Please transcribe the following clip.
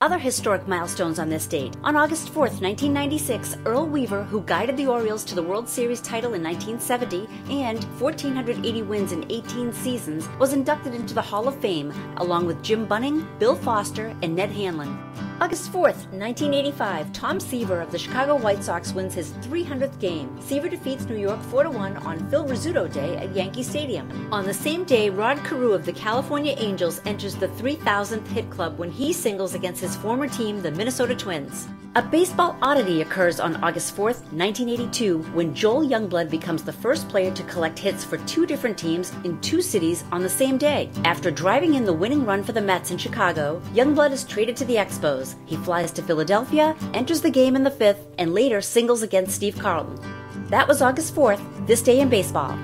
Other historic milestones on this date. On August 4th, 1996, Earl Weaver, who guided the Orioles to the World Series title in 1970 and 1,480 wins in 18 seasons, was inducted into the Hall of Fame along with Jim Bunning, Bill Foster, and Ned Hanlon. August 4th, 1985, Tom Seaver of the Chicago White Sox wins his 300th game. Seaver defeats New York 4 1 on Phil Rizzuto Day at Yankee Stadium. On the same day, Rod Carew of the California Angels enters the 3,000th hit club when he singles against his former team, the Minnesota Twins. A baseball oddity occurs on August 4th, 1982, when Joel Youngblood becomes the first player to collect hits for two different teams in two cities on the same day. After driving in the winning run for the Mets in Chicago, Youngblood is traded to the Expos. He flies to Philadelphia, enters the game in the fifth, and later singles against Steve Carlton. That was August 4th, this day in baseball.